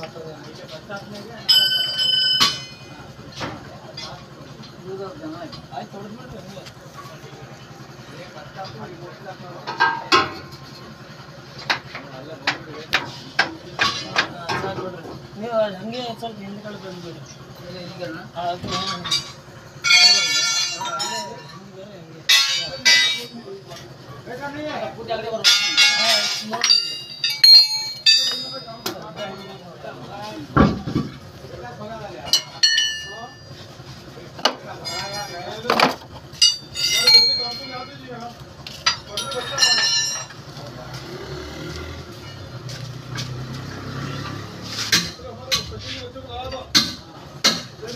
ಹಚ್ಚಿ. ಆಯ್ತು ಹೊಡೆದ್ಬಿಡ್ರಿ ಹಂಗೆ. ಹಾ, ಸಾಕ್ ಬಿಡ್ರಿ. ನೀವು ಹಂಗೆ ಸ್ವಲ್ಪ ಹಿಂದ್ಗಡೆ ಬಂದ್ಬಿಡಿ ಹಾ, ಅದು ಹಂಗೆ. ಹಾ,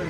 वाइट